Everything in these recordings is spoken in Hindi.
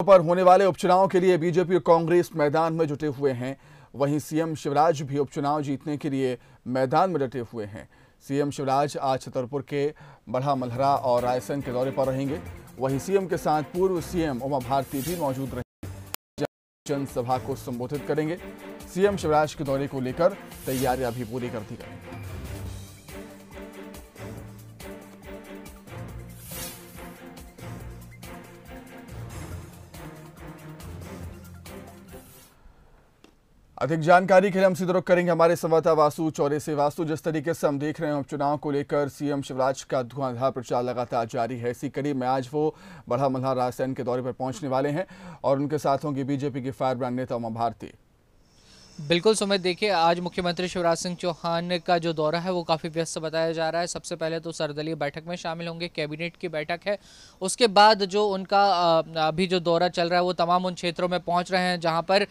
पर होने वाले उपचुनाव के लिए बीजेपी और कांग्रेस मैदान में जुटे हुए हैं। वहीं सीएम शिवराज भी उपचुनाव जीतने के लिए मैदान में डटे हुए हैं। सीएम शिवराज आज छतरपुर के बढ़ा मल्हरा और रायसेन के दौरे पर रहेंगे। वहीं सीएम के साथ पूर्व सीएम उमा भारती भी मौजूद रहेंगे। जनसभा को संबोधित करेंगे। सीएम शिवराज के दौरे को लेकर तैयारियाँ भी पूरी कर दी गई अधिक जानकारी के लिए हम सीधे रुख करेंगे हमारे संवाददाता वासु चौरे से। वासु, जिस तरीके से हम देख रहे हैं उपचुनाव को लेकर सीएम शिवराज का धुआंधार प्रचार लगातार जारी है। इसी कड़ी में आज वो बड़ा मल्हार रायसेन के दौरे पर पहुँचने वाले हैं और उनके साथ होंगे बीजेपी के फायर ब्रांड नेता उमा भारती। बिल्कुल सुमित, देखिए, आज मुख्यमंत्री शिवराज सिंह चौहान का जो दौरा है वो काफ़ी व्यस्त बताया जा रहा है। सबसे पहले तो सर्वदलीय बैठक में शामिल होंगे, कैबिनेट की बैठक है। उसके बाद जो उनका अभी जो दौरा चल रहा है वो तमाम उन क्षेत्रों में पहुँच रहे हैं जहाँ पर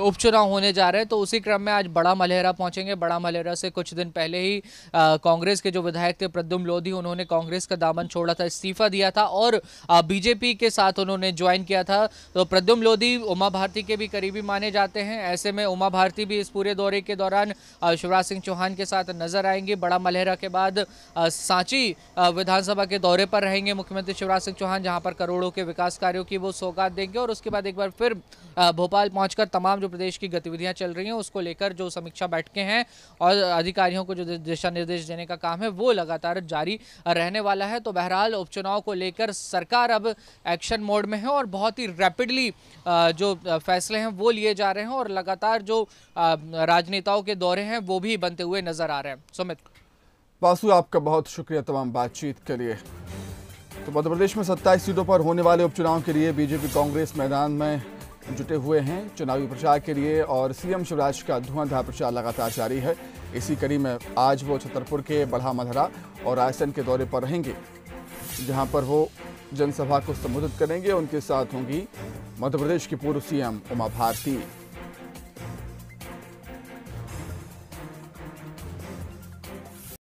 उपचुनाव होने जा रहे हैं। तो उसी क्रम में आज बड़ा मलेहरा पहुँचेंगे। बड़ा मलेहरा से कुछ दिन पहले ही कांग्रेस के जो विधायक थे प्रद्युम लोधी, उन्होंने कांग्रेस का दामन छोड़ा था, इस्तीफा दिया था और बीजेपी के साथ उन्होंने ज्वाइन किया था। तो प्रद्युम लोधी उमा भारती के भी करीबी माने जाते हैं। ऐसे में उमा भारती भी इस पूरे दौरे के दौरान शिवराज सिंह चौहान के साथ नज़र आएँगे। बड़ा मलहरा के बाद सांची विधानसभा के दौरे पर रहेंगे मुख्यमंत्री शिवराज सिंह चौहान, जहाँ पर करोड़ों के विकास कार्यों की वो सौगात देंगे और उसके बाद एक बार फिर भोपाल पहुंचकर तमाम जो प्रदेश की गतिविधियाँ चल रही हैं, उसको लेकर जो समीक्षा बैठकें हैं और अधिकारियों को जो दिशा निर्देश देने का काम है, वो लगातार जारी रहने वाला है। तो बहरहाल उपचुनाव को लेकर सरकार अब एक्शन मोड में है और बहुत ही रैपिडली जो फैसले हैं वो लिए जा रहे हैं और लगातार जो राजनेताओं के दौरे हैं, वो भी बनते हुए नज़र आ रहे हैं। सुमित। वासु आपका बहुत शुक्रिया तमाम बातचीत के लिए। तो मध्य प्रदेश में 27 सीटों पर होने वाले उपचुनाव के लिए बीजेपी कांग्रेस मैदान में जुटे हुए हैं चुनावी प्रचार के लिए और सीएम शिवराज का धुआंधार प्रचार लगातार जारी है। इसी कड़ी में आज वो छतरपुर के बढ़ा मधरा और रायसेन के दौरे पर रहेंगे, जहाँ पर वो जनसभा को संबोधित करेंगे। उनके साथ होंगी मध्य प्रदेश की पूर्व सीएम उमा भारती।